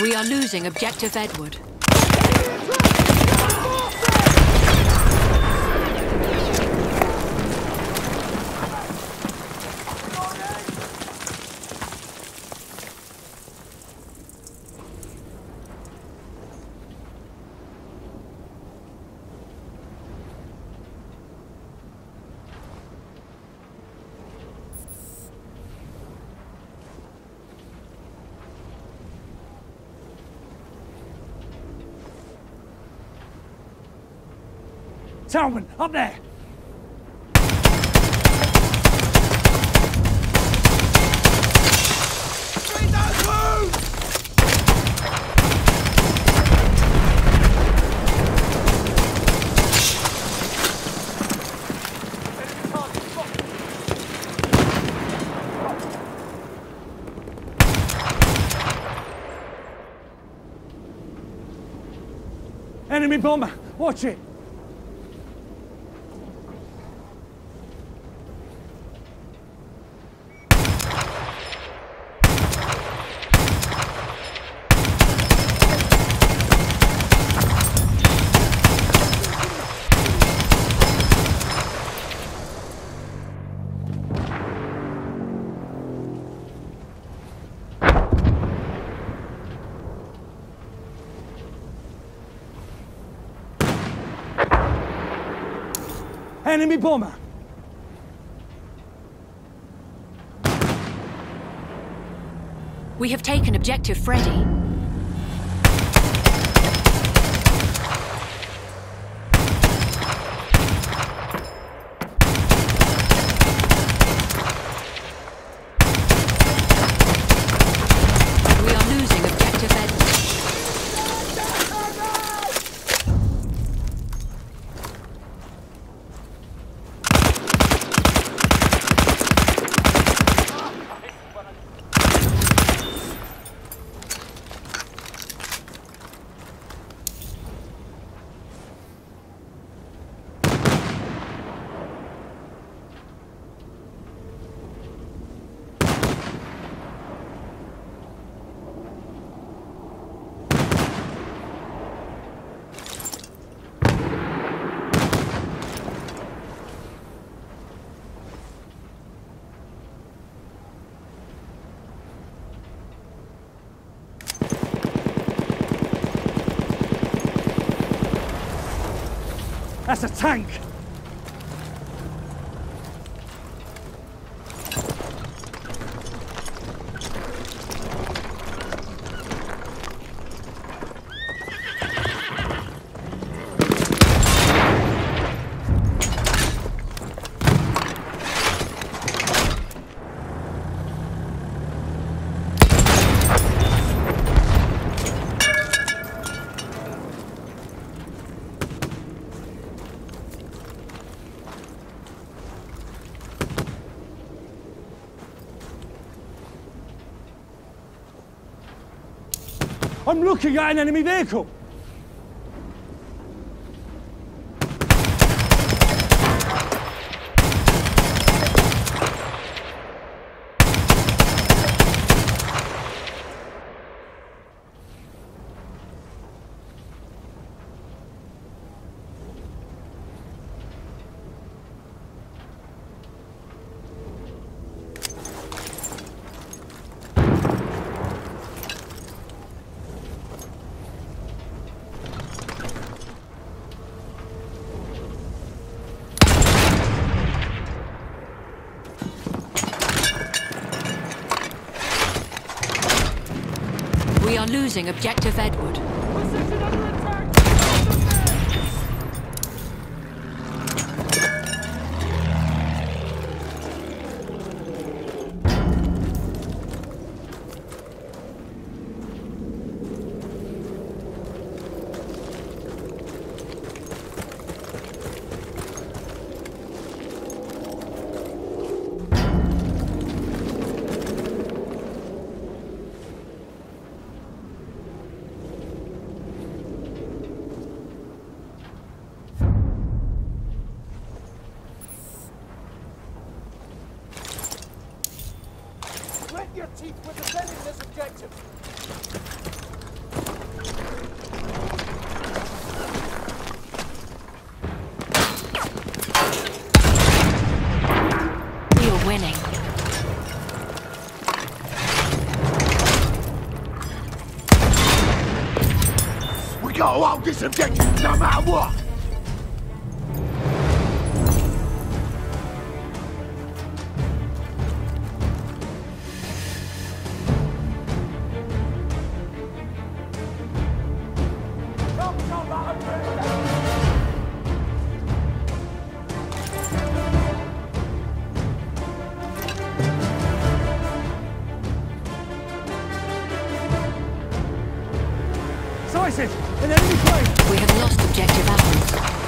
We are losing objective Edward. Talman, up there! Enemy bomber! Watch it! Enemy bomber! We have taken objective Freddy. We are losing objective Edward. That's a tank! I'm looking at an enemy vehicle! We are losing objective Edward. Grit your teeth defending this objective. We are winning. We gotta hold this objective no matter what! Sighted! An enemy plane! We have lost objective apples.